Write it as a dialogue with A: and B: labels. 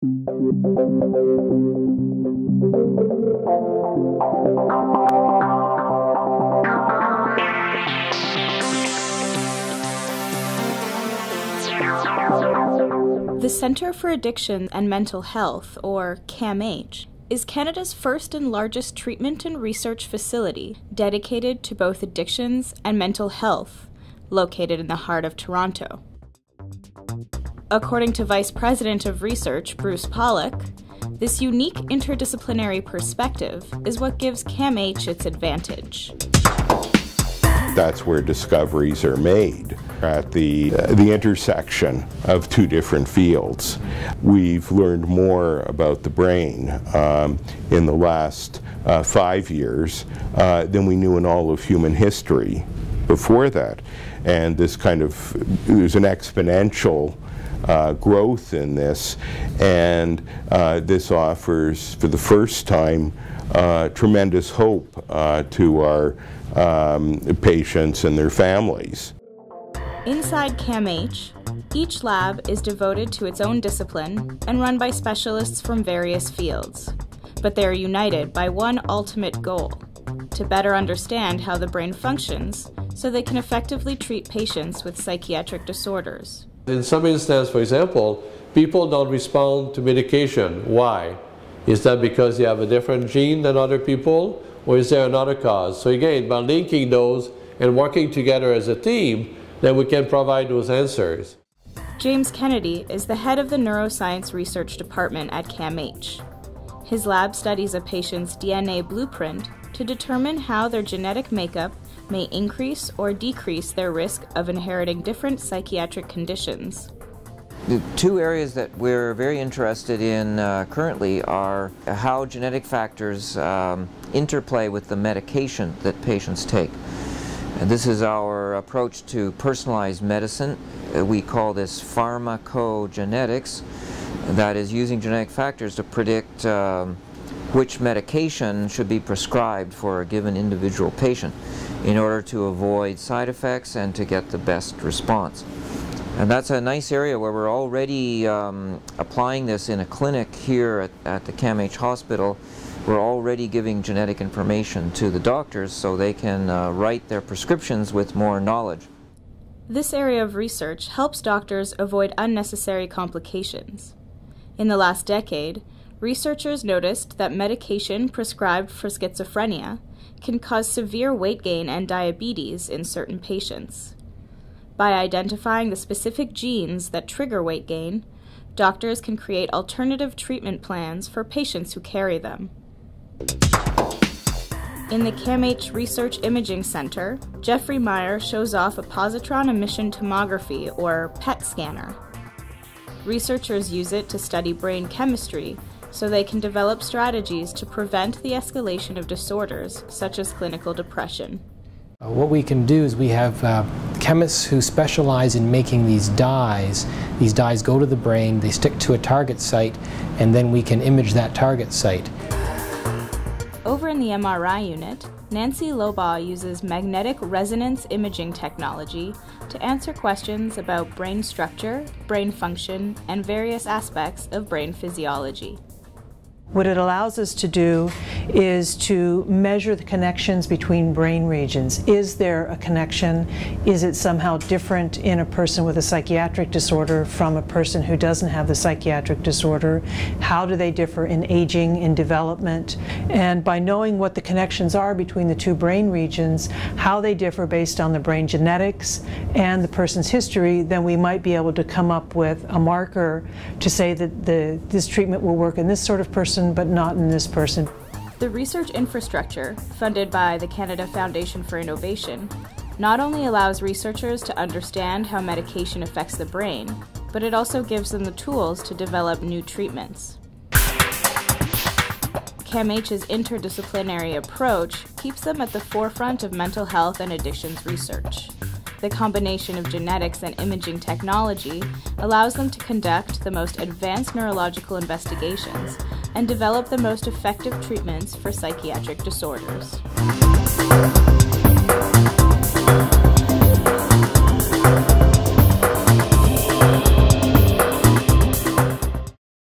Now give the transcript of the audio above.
A: The Centre for Addiction and Mental Health, or CAMH, is Canada's first and largest treatment and research facility dedicated to both addictions and mental health, located in the heart of Toronto. According to Vice President of Research Bruce Pollock, this unique interdisciplinary perspective is what gives CAMH its advantage.
B: That's where discoveries are made at the, uh, the intersection of two different fields. We've learned more about the brain um, in the last uh, five years uh, than we knew in all of human history before that. And this kind of, there's an exponential uh, growth in this, and uh, this offers, for the first time, uh, tremendous hope uh, to our um, patients and their families.
A: Inside CAMH, each lab is devoted to its own discipline and run by specialists from various fields. But they are united by one ultimate goal to better understand how the brain functions so they can effectively treat patients with psychiatric disorders.
C: In some instances, for example, people don't respond to medication. Why? Is that because they have a different gene than other people? Or is there another cause? So again, by linking those and working together as a team, then we can provide those answers.
A: James Kennedy is the head of the Neuroscience Research Department at CAMH. His lab studies a patient's DNA blueprint to determine how their genetic makeup may increase or decrease their risk of inheriting different psychiatric conditions.
D: The two areas that we're very interested in uh, currently are how genetic factors um, interplay with the medication that patients take. And this is our approach to personalized medicine. Uh, we call this pharmacogenetics, that is using genetic factors to predict um, which medication should be prescribed for a given individual patient in order to avoid side effects and to get the best response. And that's a nice area where we're already um, applying this in a clinic here at, at the CAMH hospital. We're already giving genetic information to the doctors so they can uh, write their prescriptions with more knowledge.
A: This area of research helps doctors avoid unnecessary complications. In the last decade, researchers noticed that medication prescribed for schizophrenia can cause severe weight gain and diabetes in certain patients. By identifying the specific genes that trigger weight gain, doctors can create alternative treatment plans for patients who carry them. In the CAMH Research Imaging Center, Jeffrey Meyer shows off a positron emission tomography, or PET scanner. Researchers use it to study brain chemistry so they can develop strategies to prevent the escalation of disorders such as clinical depression.
E: Uh, what we can do is we have uh, chemists who specialize in making these dyes. These dyes go to the brain, they stick to a target site, and then we can image that target site.
A: Over in the MRI unit, Nancy Lobaugh uses magnetic resonance imaging technology to answer questions about brain structure, brain function, and various aspects of brain physiology.
F: What it allows us to do is to measure the connections between brain regions. Is there a connection? Is it somehow different in a person with a psychiatric disorder from a person who doesn't have the psychiatric disorder? How do they differ in aging, in development? And by knowing what the connections are between the two brain regions, how they differ based on the brain genetics and the person's history, then we might be able to come up with a marker to say that the, this treatment will work in this sort of person person, but not in this person.
A: The research infrastructure, funded by the Canada Foundation for Innovation, not only allows researchers to understand how medication affects the brain, but it also gives them the tools to develop new treatments. CAMH's interdisciplinary approach keeps them at the forefront of mental health and addictions research. The combination of genetics and imaging technology allows them to conduct the most advanced neurological investigations and develop the most effective treatments for psychiatric disorders.